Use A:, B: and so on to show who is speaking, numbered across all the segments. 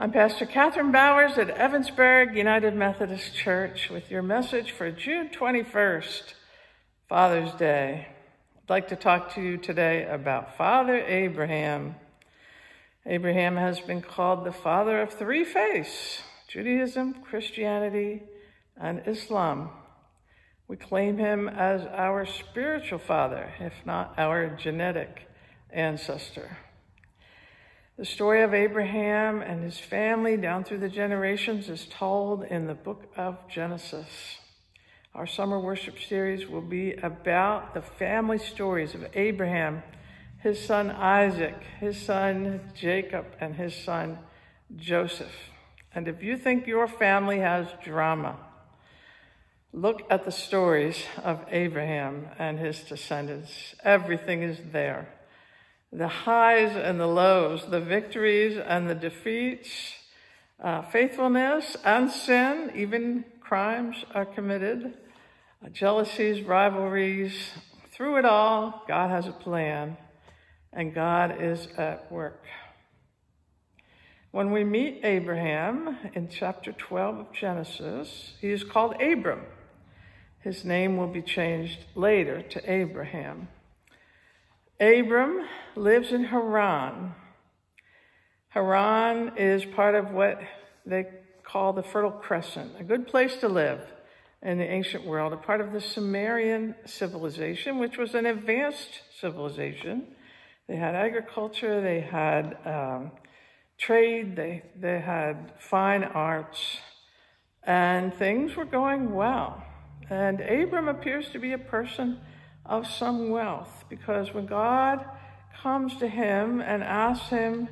A: I'm Pastor Catherine Bowers at Evansburg United Methodist Church with your message for June 21st, Father's Day. I'd like to talk to you today about Father Abraham. Abraham has been called the father of three faiths Judaism, Christianity, and Islam. We claim him as our spiritual father, if not our genetic ancestor. The story of Abraham and his family down through the generations is told in the book of Genesis. Our summer worship series will be about the family stories of Abraham, his son Isaac, his son Jacob, and his son Joseph. And if you think your family has drama, look at the stories of Abraham and his descendants. Everything is there the highs and the lows, the victories and the defeats, uh, faithfulness and sin, even crimes are committed, uh, jealousies, rivalries. Through it all, God has a plan and God is at work. When we meet Abraham in chapter 12 of Genesis, he is called Abram. His name will be changed later to Abraham. Abram lives in Haran. Haran is part of what they call the Fertile Crescent, a good place to live in the ancient world, a part of the Sumerian civilization, which was an advanced civilization. They had agriculture, they had um, trade, they, they had fine arts, and things were going well. And Abram appears to be a person of some wealth because when God comes to him and asks him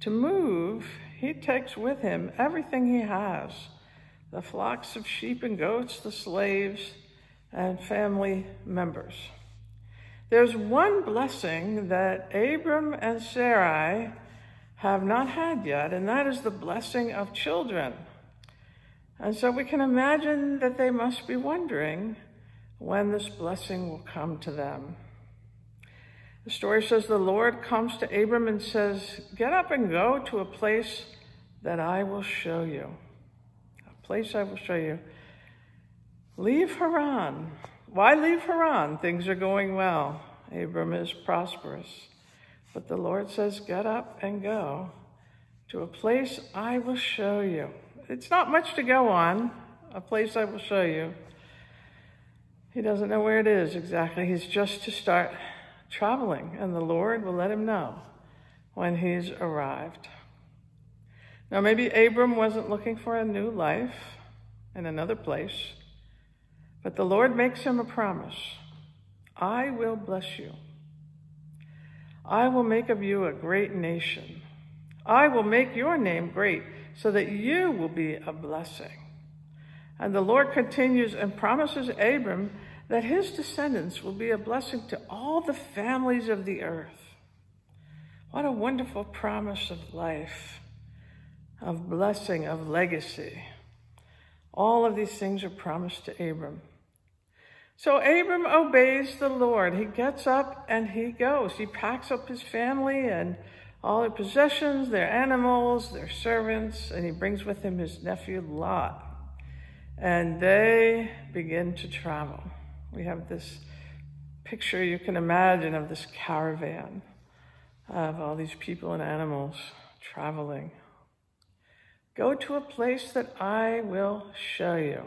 A: to move, he takes with him everything he has the flocks of sheep and goats, the slaves, and family members. There's one blessing that Abram and Sarai have not had yet, and that is the blessing of children. And so we can imagine that they must be wondering when this blessing will come to them. The story says the Lord comes to Abram and says, Get up and go to a place that I will show you. A place I will show you. Leave Haran. Why leave Haran? Things are going well. Abram is prosperous. But the Lord says, Get up and go to a place I will show you. It's not much to go on, a place I will show you. He doesn't know where it is exactly. He's just to start traveling, and the Lord will let him know when he's arrived. Now, maybe Abram wasn't looking for a new life in another place, but the Lord makes him a promise I will bless you. I will make of you a great nation. I will make your name great so that you will be a blessing. And the Lord continues and promises Abram that his descendants will be a blessing to all the families of the earth. What a wonderful promise of life, of blessing, of legacy. All of these things are promised to Abram. So Abram obeys the Lord. He gets up and he goes. He packs up his family and all their possessions, their animals, their servants, and he brings with him his nephew Lot. And they begin to travel. We have this picture you can imagine of this caravan of all these people and animals traveling. Go to a place that I will show you.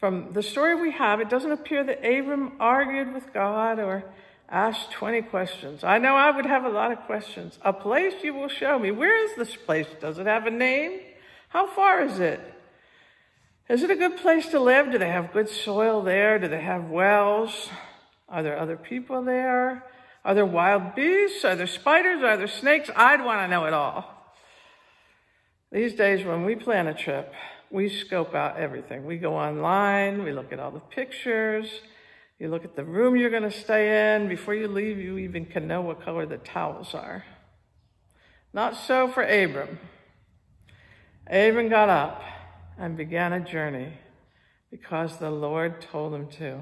A: From the story we have, it doesn't appear that Abram argued with God or asked 20 questions. I know I would have a lot of questions. A place you will show me. Where is this place? Does it have a name? How far is it? Is it a good place to live? Do they have good soil there? Do they have wells? Are there other people there? Are there wild beasts? Are there spiders? Are there snakes? I'd want to know it all. These days, when we plan a trip, we scope out everything. We go online, we look at all the pictures, you look at the room you're going to stay in. Before you leave, you even can know what color the towels are. Not so for Abram. Abram got up and began a journey because the Lord told them to.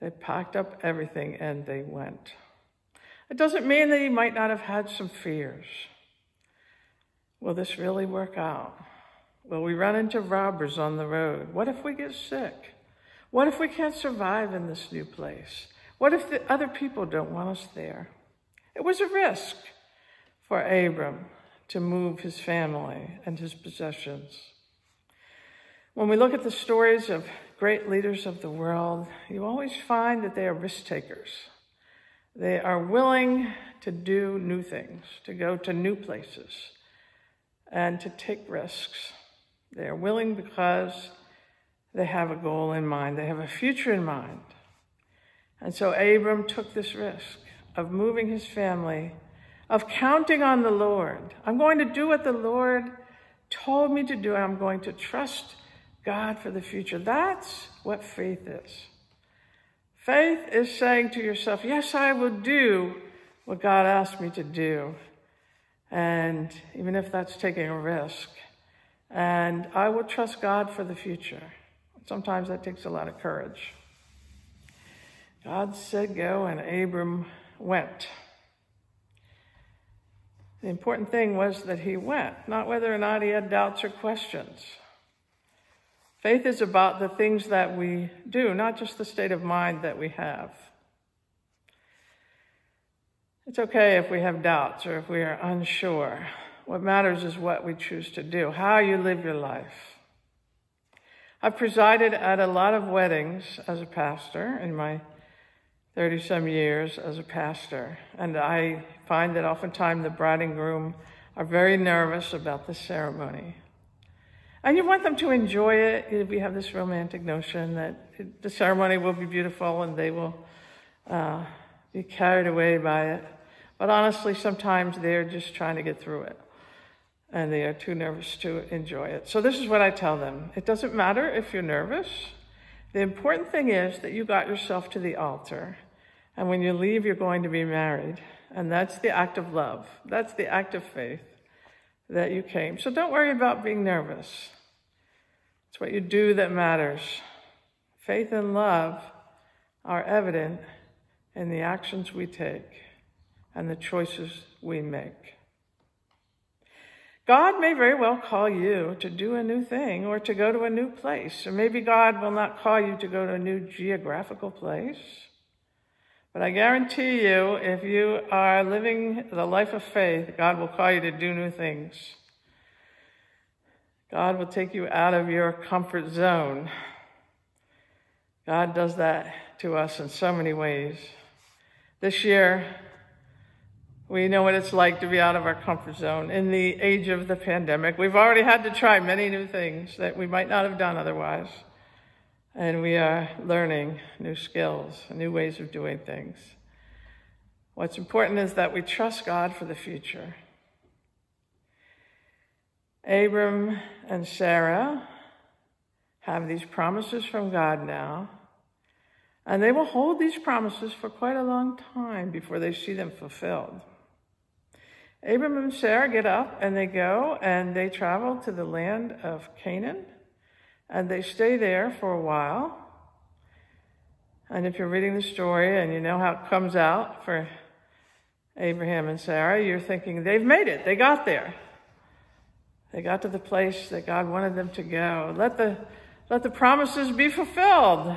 A: They packed up everything and they went. It doesn't mean that he might not have had some fears. Will this really work out? Will we run into robbers on the road? What if we get sick? What if we can't survive in this new place? What if the other people don't want us there? It was a risk for Abram to move his family and his possessions. When we look at the stories of great leaders of the world, you always find that they are risk takers. They are willing to do new things, to go to new places, and to take risks. They are willing because they have a goal in mind, they have a future in mind. And so Abram took this risk of moving his family, of counting on the Lord. I'm going to do what the Lord told me to do. I'm going to trust God for the future. That's what faith is. Faith is saying to yourself, Yes, I will do what God asked me to do. And even if that's taking a risk, and I will trust God for the future. Sometimes that takes a lot of courage. God said go, and Abram went. The important thing was that he went, not whether or not he had doubts or questions. Faith is about the things that we do, not just the state of mind that we have. It's okay if we have doubts or if we are unsure. What matters is what we choose to do, how you live your life. I've presided at a lot of weddings as a pastor in my 30 some years as a pastor, and I find that oftentimes the bride and groom are very nervous about the ceremony. And you want them to enjoy it. We have this romantic notion that the ceremony will be beautiful and they will uh, be carried away by it. But honestly, sometimes they're just trying to get through it and they are too nervous to enjoy it. So this is what I tell them. It doesn't matter if you're nervous. The important thing is that you got yourself to the altar. And when you leave, you're going to be married. And that's the act of love. That's the act of faith that you came. So don't worry about being nervous. It's what you do that matters. Faith and love are evident in the actions we take and the choices we make. God may very well call you to do a new thing or to go to a new place. Or maybe God will not call you to go to a new geographical place. But I guarantee you, if you are living the life of faith, God will call you to do new things. God will take you out of your comfort zone. God does that to us in so many ways. This year, we know what it's like to be out of our comfort zone in the age of the pandemic. We've already had to try many new things that we might not have done otherwise. And we are learning new skills, new ways of doing things. What's important is that we trust God for the future. Abram and Sarah have these promises from God now, and they will hold these promises for quite a long time before they see them fulfilled. Abram and Sarah get up and they go and they travel to the land of Canaan and they stay there for a while. And if you're reading the story and you know how it comes out for Abraham and Sarah, you're thinking they've made it. They got there. They got to the place that God wanted them to go. Let the, let the promises be fulfilled.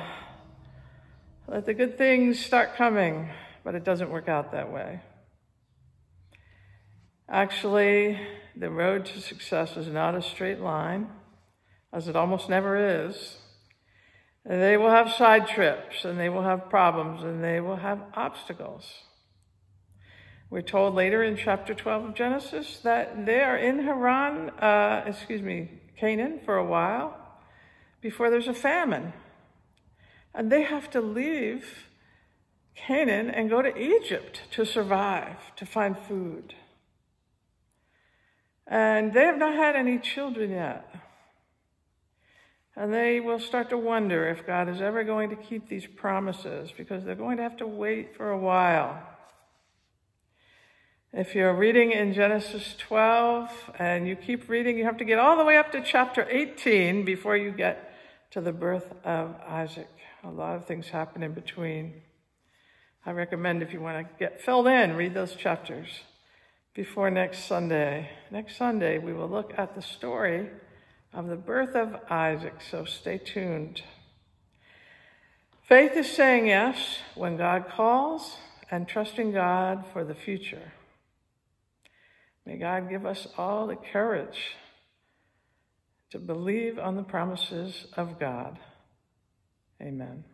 A: Let the good things start coming. But it doesn't work out that way. Actually, the road to success is not a straight line, as it almost never is. And they will have side trips, and they will have problems, and they will have obstacles. We're told later in chapter 12 of Genesis that they are in Haran, uh, excuse me, Canaan for a while before there's a famine. And they have to leave Canaan and go to Egypt to survive, to find food. And they have not had any children yet. And they will start to wonder if God is ever going to keep these promises because they're going to have to wait for a while. If you're reading in Genesis 12 and you keep reading, you have to get all the way up to chapter 18 before you get to the birth of Isaac. A lot of things happen in between. I recommend if you want to get filled in, read those chapters before next Sunday. Next Sunday, we will look at the story of the birth of Isaac, so stay tuned. Faith is saying yes when God calls and trusting God for the future. May God give us all the courage to believe on the promises of God. Amen.